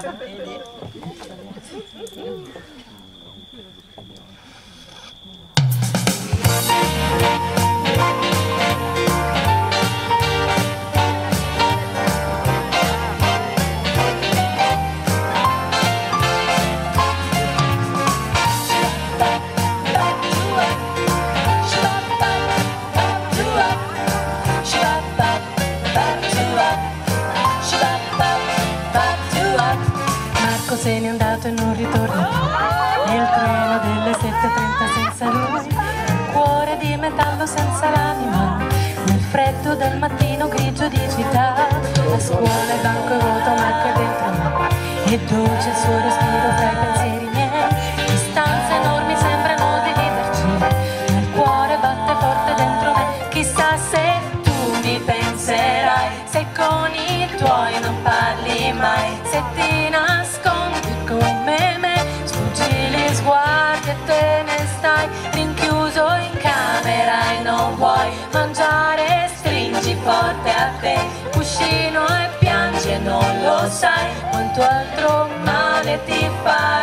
いいね。se n'è andato e non ritorna. Nel treno delle 7.30 senza lui cuore di metallo senza l'anima. Nel freddo del mattino grigio di città la scuola è banco e rotomarca dentro me. E dolce il suo respiro tra i pensieri miei. Distanze enormi sembrano dividerci. Ma il cuore batte forte dentro me. Chissà se tu mi penserai se con i tuoi non parli mai. Se ti sai Quanto altro male ti farà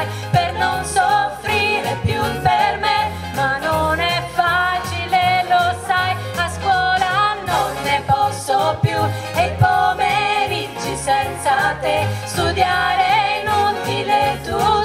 parlerai per non soffrire più per me. Ma non è facile, lo sai, a scuola non ne posso più. E i pomeriggi senza te, studiare è inutile, tutte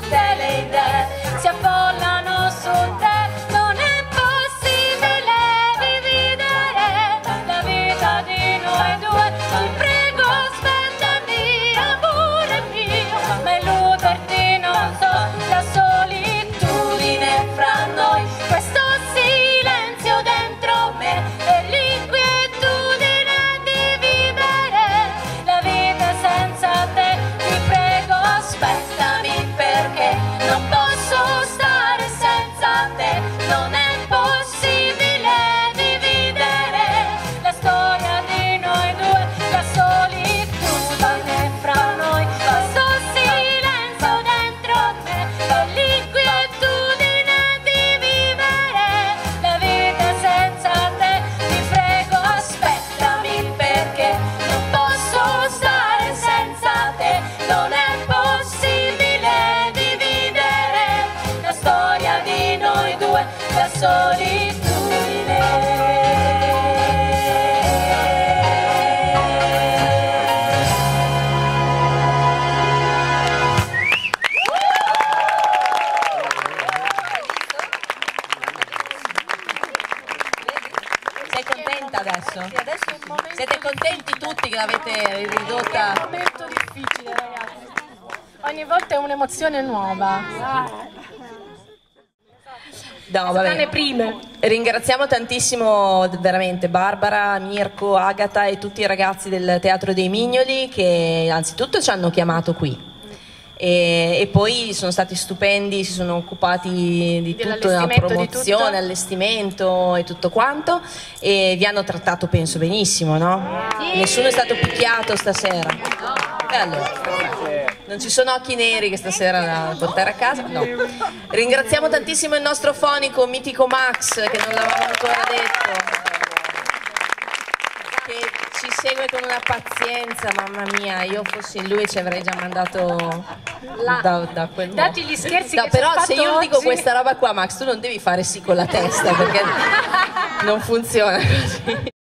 contenta adesso? Sì, adesso è un momento Siete contenti tutti che l'avete ridotta? È un momento difficile, ragazzi. Ogni volta è un'emozione nuova. No, vabbè. prime. Ringraziamo tantissimo veramente Barbara, Mirko, Agata e tutti i ragazzi del Teatro dei Mignoli che anzitutto ci hanno chiamato qui. E, e poi sono stati stupendi, si sono occupati di tutto, la Dell'allestimento di promozione, tutto. allestimento e tutto quanto e vi hanno trattato penso benissimo, no? Nessuno è stato picchiato stasera. Allora, non ci sono occhi neri che stasera da portare a casa? No. Ringraziamo tantissimo il nostro fonico mitico Max che non l'avevamo ancora detto. Ci segue con una pazienza, mamma mia, io fossi lui ci avrei già mandato Là. da, da quel mo- Dati gli scherzi No, che però se io dico oggi- questa roba qua, Max, tu non devi fare sì con la testa perché non funziona così.